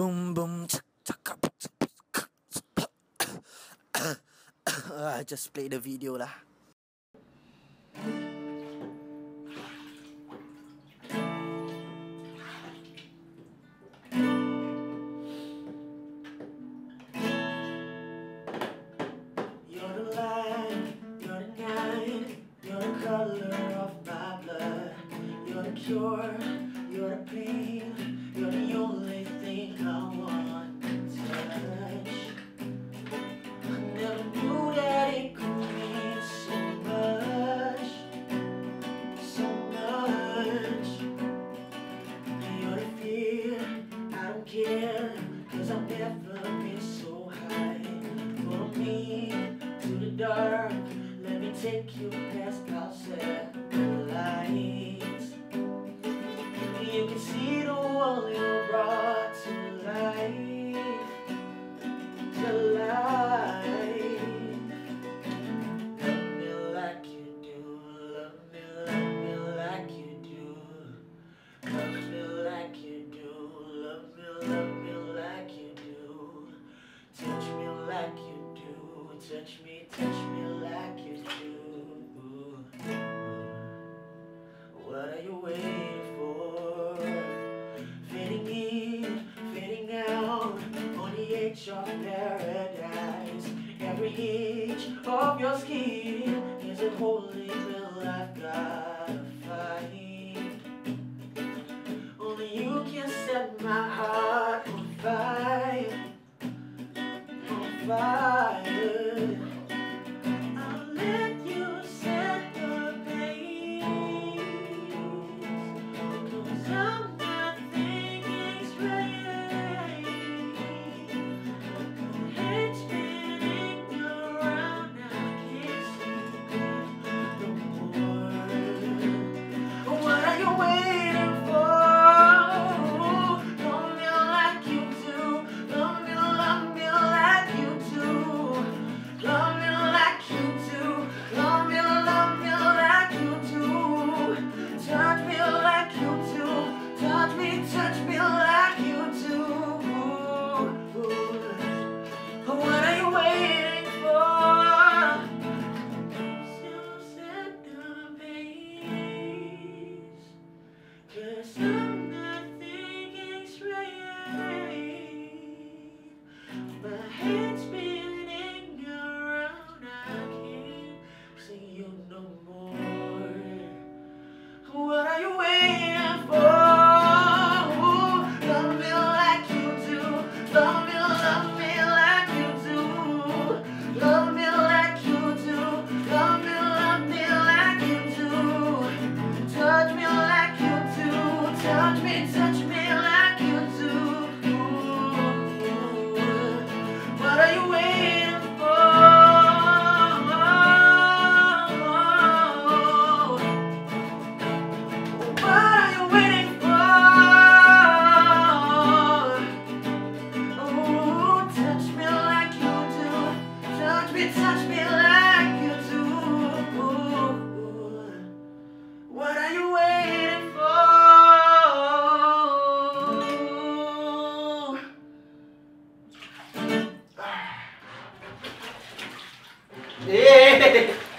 boom boom I just played the video lah You're the light, you're the night, you're the color of my blood, you're the cure never been so high. for me to the dark, let me take you past Clouds. Touch me, touch me like you do. What are you waiting for? Fading in, fading out On the edge of paradise. Every inch of your skin Is a holy grail I've gotta find Only you can set my heart on fire On fire. てく